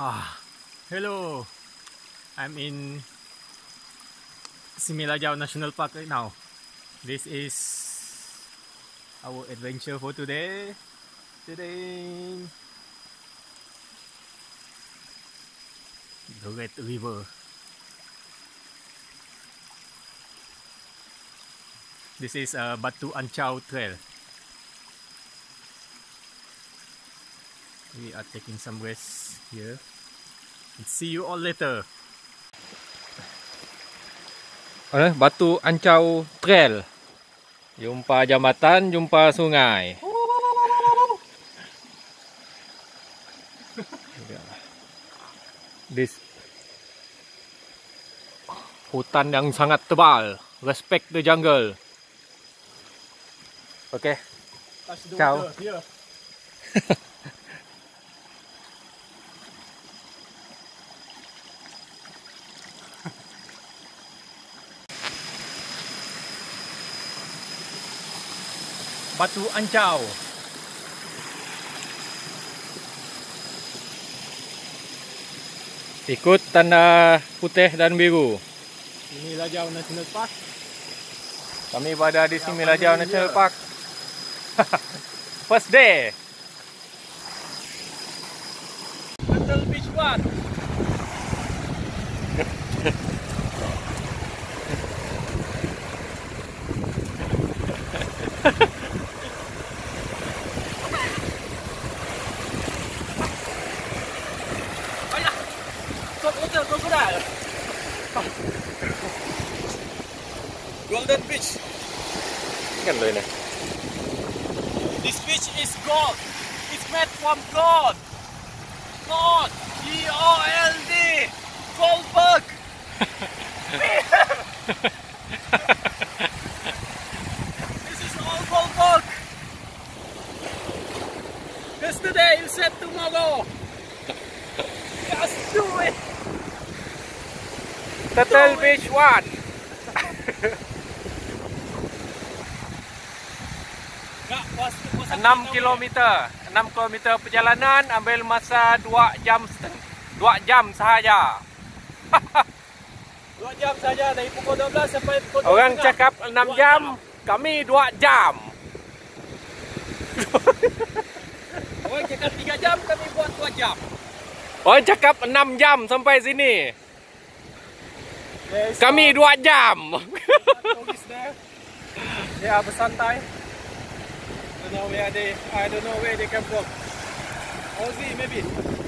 Ah, hello. I'm in Similajau National Park right now. This is our adventure for today. Today, the Red River. This is a Batu Ancau Trail. We are taking some rest here. And see you all later. Mana? Batu Ancau Trail. Jumpa jambatan, jumpa sungai. This hutan yang sangat tebal. Respect the jungle. Okay. Ciao. Batu Ancau. Ikut tanda putih dan biru. Ini Lajau National Park. Kami berada di Similajau National Park. First day. Turtle Beach One. Stop water, crocodile. Golden Beach. Lo ini. This beach is gold. It's made from gold. Gold. G-O-L-D. Goldberg. this is all Goldberg. Yesterday you said tomorrow. Turtle Beach One. 6 kilometer. 6 kilometer perjalanan ambil masa 2 jam. 2 jam sahaja. Dua jam saja dari pukul 12 sampai pukul 12 Orang cakap 6 Dua jam, kami 2 jam. Orang cakap 3 jam, kami buat 2 jam. Orang cakap 6 jam sampai sini. Kami 2 jam. They are bersantai. Don't know where they. I don't know where they come from. Aussie maybe.